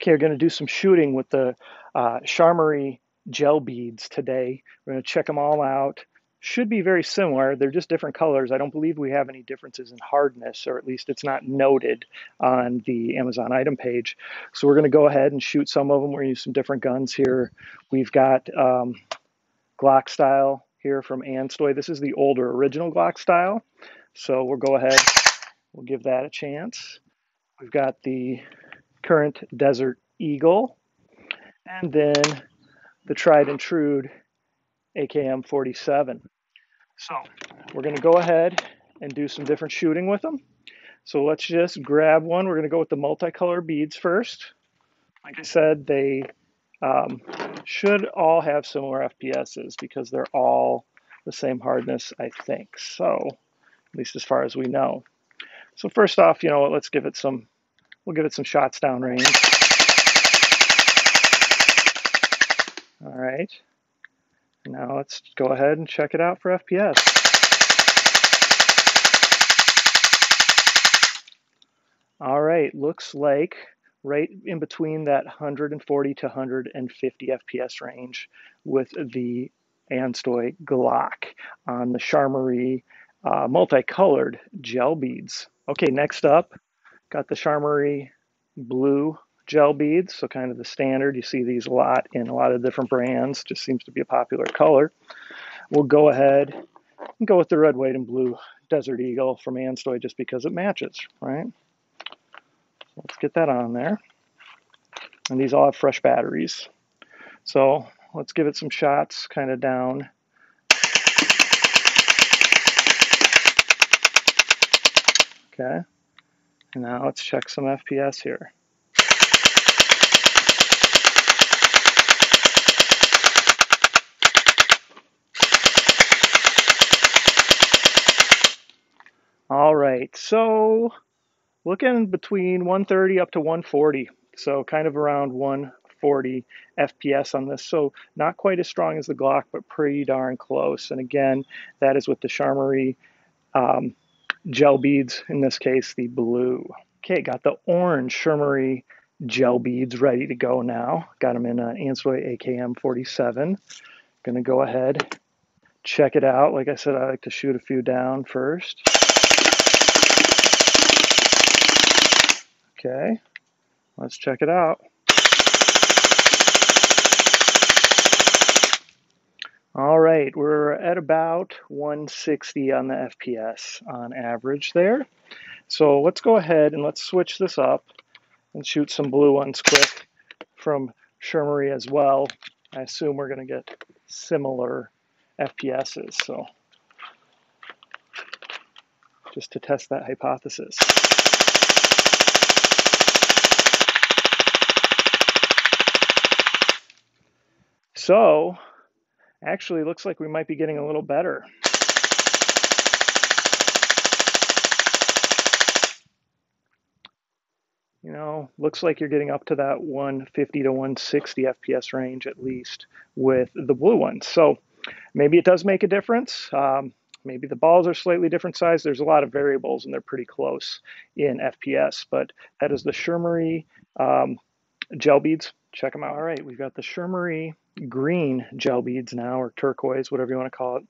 Okay, we're going to do some shooting with the uh, Chermory gel beads today. We're going to check them all out. Should be very similar. They're just different colors. I don't believe we have any differences in hardness, or at least it's not noted on the Amazon item page. So we're going to go ahead and shoot some of them. We're going to use some different guns here. We've got um, Glock style here from Anstoy. This is the older original Glock style. So we'll go ahead, we'll give that a chance. We've got the current Desert Eagle, and then the tried and true AKM 47. So we're going to go ahead and do some different shooting with them. So let's just grab one. We're going to go with the multicolor beads first. Like I said, they um, should all have similar FPSs because they're all the same hardness, I think. So, at least as far as we know. So first off, you know, let's give it some We'll give it some shots downrange. All right. Now let's go ahead and check it out for FPS. All right, looks like right in between that 140 to 150 FPS range with the Anstoy Glock on the Chermory uh, multicolored gel beads. Okay, next up, Got the Chermory blue gel beads, so kind of the standard. You see these a lot in a lot of different brands, just seems to be a popular color. We'll go ahead and go with the red, white, and blue Desert Eagle from Anstoy just because it matches, right? Let's get that on there. And these all have fresh batteries. So let's give it some shots kind of down. Okay. Now let's check some FPS here. All right, so looking between 130 up to 140, so kind of around 140 FPS on this. So not quite as strong as the Glock, but pretty darn close. And again, that is with the Chermory um, gel beads, in this case, the blue. Okay, got the orange Chermory gel beads ready to go now. Got them in uh, an Anstoy AKM 47. Gonna go ahead, check it out. Like I said, I like to shoot a few down first. Okay, let's check it out. All right, we're at about 160 on the FPS on average there. So let's go ahead and let's switch this up and shoot some blue ones quick from Chermory as well. I assume we're going to get similar FPSs, so just to test that hypothesis. So actually looks like we might be getting a little better. You know, looks like you're getting up to that 150 to 160 FPS range at least with the blue ones. So maybe it does make a difference. Um, maybe the balls are slightly different size. There's a lot of variables and they're pretty close in FPS, but that is the Chermory um, gel beads. Check them out. All right, we've got the Chermory green gel beads now, or turquoise, whatever you want to call it.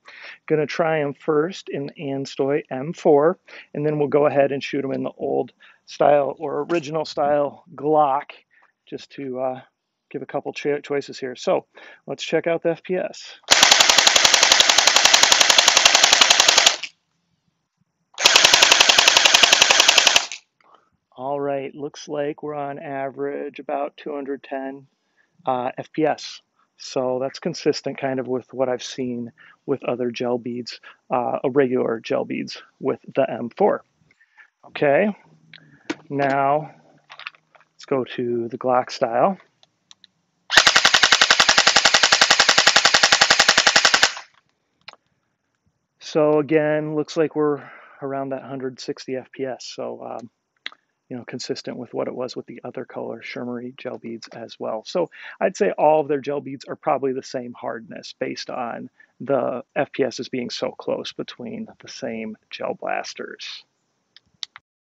Going to try them first in Anstoy M4, and then we'll go ahead and shoot them in the old style or original style Glock, just to uh, give a couple cho choices here. So let's check out the FPS. All right, looks like we're on average about 210 uh, FPS. So that's consistent kind of with what I've seen with other gel beads, uh, regular gel beads with the M4. Okay, now let's go to the Glock style. So again, looks like we're around that 160 FPS. So um, you know, consistent with what it was with the other color Chermory gel beads as well. So I'd say all of their gel beads are probably the same hardness based on the FPSs being so close between the same gel blasters.